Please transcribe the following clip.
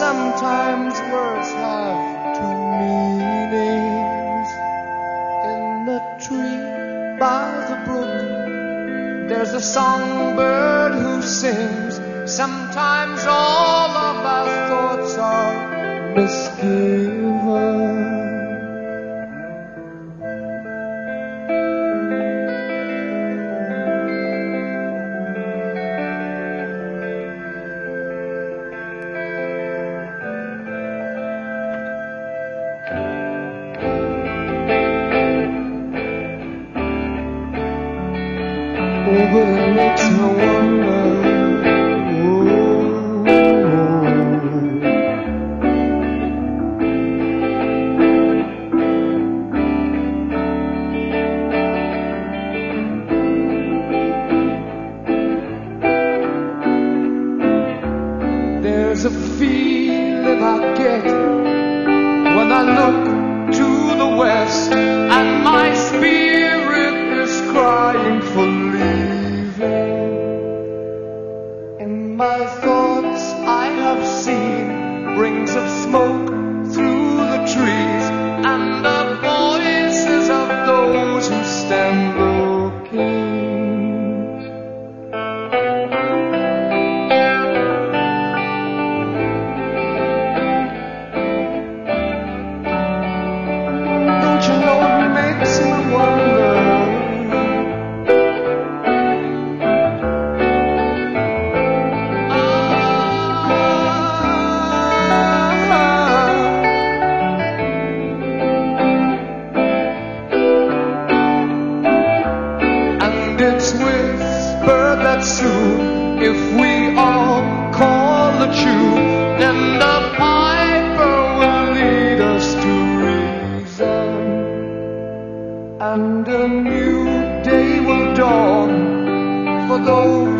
Sometimes words have two meanings. In the tree by the brook, there's a songbird who sings. Sometimes all of our thoughts are misguided. and a new day will dawn for those